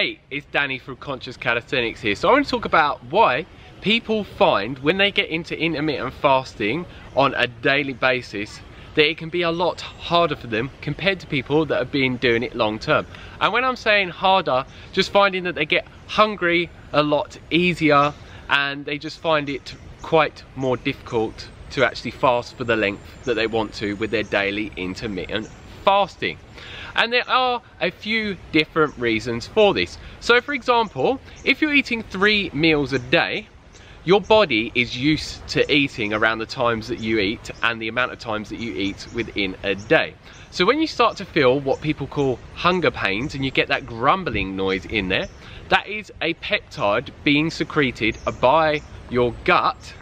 Hey, it's Danny from Conscious Calisthenics here. So I want to talk about why people find when they get into intermittent fasting on a daily basis that it can be a lot harder for them compared to people that have been doing it long term. And when I'm saying harder, just finding that they get hungry a lot easier and they just find it quite more difficult to actually fast for the length that they want to with their daily intermittent fasting. And there are a few different reasons for this. So for example, if you're eating three meals a day, your body is used to eating around the times that you eat and the amount of times that you eat within a day. So when you start to feel what people call hunger pains and you get that grumbling noise in there, that is a peptide being secreted by your gut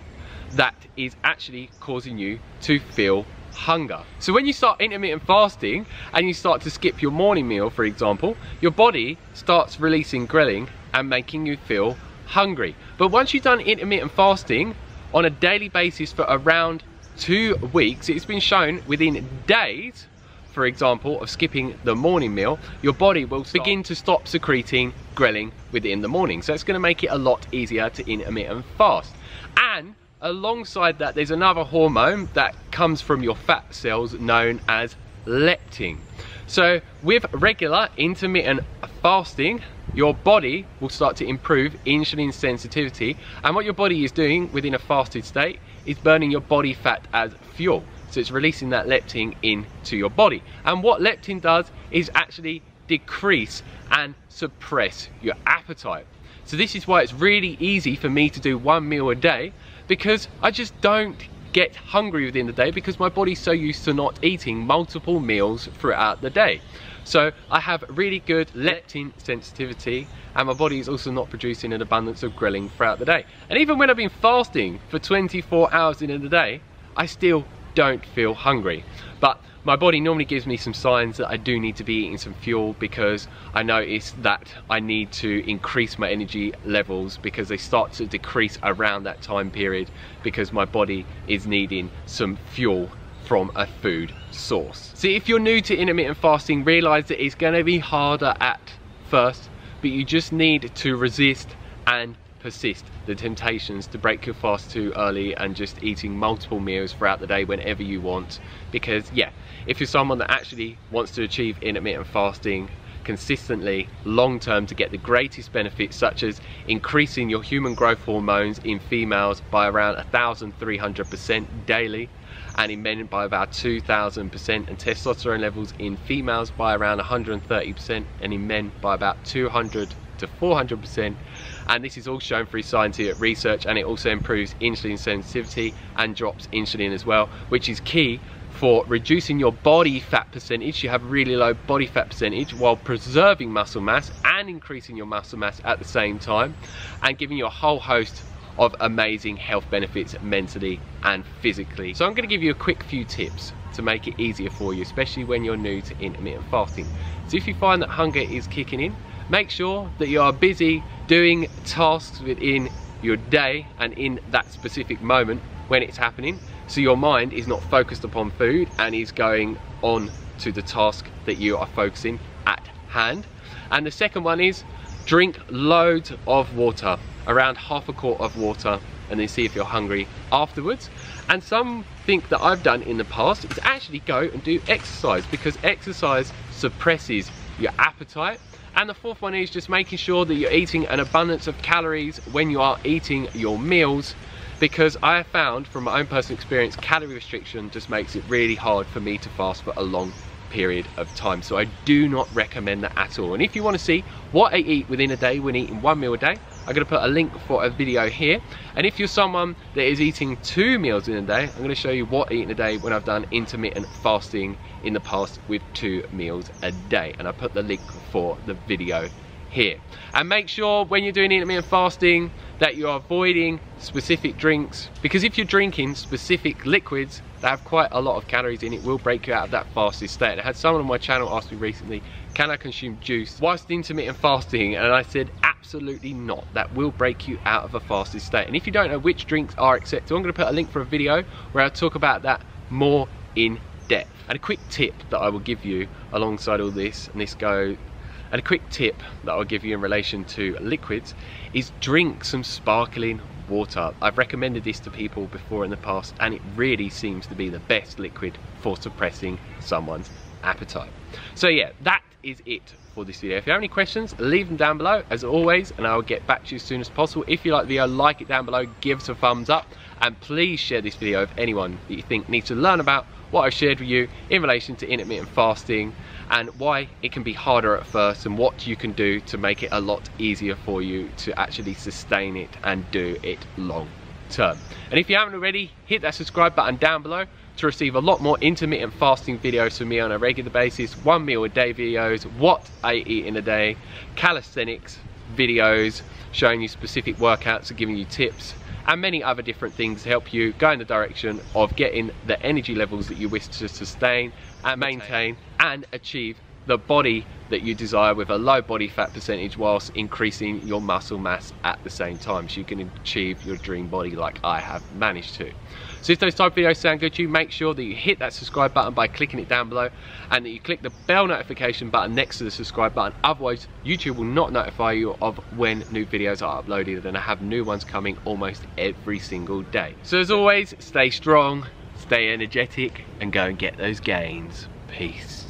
that is actually causing you to feel hunger. So when you start intermittent fasting and you start to skip your morning meal, for example, your body starts releasing ghrelin and making you feel hungry. But once you've done intermittent fasting on a daily basis for around two weeks, it's been shown within days, for example, of skipping the morning meal, your body will stop. begin to stop secreting ghrelin within the morning. So it's gonna make it a lot easier to intermittent fast. And alongside that, there's another hormone that comes from your fat cells known as leptin. So with regular intermittent fasting, your body will start to improve insulin sensitivity and what your body is doing within a fasted state is burning your body fat as fuel. So it's releasing that leptin into your body. And what leptin does is actually decrease and suppress your appetite. So this is why it's really easy for me to do one meal a day because I just don't get hungry within the day because my body's so used to not eating multiple meals throughout the day. So I have really good leptin sensitivity and my body is also not producing an abundance of ghrelin throughout the day. And even when I've been fasting for 24 hours in the day, I still don't feel hungry. But my body normally gives me some signs that I do need to be eating some fuel because I notice that I need to increase my energy levels because they start to decrease around that time period because my body is needing some fuel from a food source. See, if you're new to intermittent fasting, realize that it's gonna be harder at first, but you just need to resist and persist the temptations to break your fast too early and just eating multiple meals throughout the day whenever you want. Because yeah if you're someone that actually wants to achieve intermittent fasting consistently long term to get the greatest benefits such as increasing your human growth hormones in females by around 1300% daily and in men by about 2000% and testosterone levels in females by around 130% and in men by about 200 to 400% and this is all shown through scientific research and it also improves insulin sensitivity and drops insulin as well which is key for reducing your body fat percentage. You have really low body fat percentage while preserving muscle mass and increasing your muscle mass at the same time and giving you a whole host of amazing health benefits mentally and physically. So I'm going to give you a quick few tips to make it easier for you especially when you're new to intermittent fasting. So if you find that hunger is kicking in make sure that you are busy doing tasks within your day and in that specific moment when it's happening. So your mind is not focused upon food and is going on to the task that you are focusing at hand. And the second one is drink loads of water around half a quart of water and then see if you're hungry afterwards. And something that I've done in the past is actually go and do exercise because exercise suppresses your appetite and the fourth one is just making sure that you're eating an abundance of calories when you are eating your meals because I have found from my own personal experience calorie restriction just makes it really hard for me to fast for a long period of time. So I do not recommend that at all. And if you want to see what I eat within a day when eating one meal a day I'm going to put a link for a video here. And if you're someone that is eating two meals in a day I'm going to show you what I eat in a day when I've done intermittent fasting in the past with two meals a day. And I put the link for the video here. And make sure when you're doing intermittent fasting that you're avoiding specific drinks because if you're drinking specific liquids that have quite a lot of calories in it will break you out of that fasted state. And I had someone on my channel ask me recently can I consume juice whilst intermittent fasting? And I said absolutely not. That will break you out of a fasted state. And if you don't know which drinks are accepted I'm going to put a link for a video where I talk about that more in depth. And a quick tip that I will give you alongside all this and this go And a quick tip that I'll give you in relation to liquids is drink some sparkling water. I've recommended this to people before in the past and it really seems to be the best liquid for suppressing someone's appetite. So yeah, that is it for this video. If you have any questions, leave them down below as always and I'll get back to you as soon as possible. If you like the video, like it down below, give us a thumbs up and please share this video with anyone that you think needs to learn about what I've shared with you in relation to intermittent fasting and why it can be harder at first and what you can do to make it a lot easier for you to actually sustain it and do it long term. And if you haven't already, hit that subscribe button down below to receive a lot more intermittent fasting videos from me on a regular basis, one meal a day videos, what I eat in a day, calisthenics videos showing you specific workouts and giving you tips and many other different things to help you go in the direction of getting the energy levels that you wish to sustain and maintain and achieve the body that you desire with a low body fat percentage whilst increasing your muscle mass at the same time so you can achieve your dream body like I have managed to. So if those type of videos sound good to you, make sure that you hit that subscribe button by clicking it down below and that you click the bell notification button next to the subscribe button. Otherwise, YouTube will not notify you of when new videos are uploaded and I have new ones coming almost every single day. So as always, stay strong, stay energetic and go and get those gains. Peace.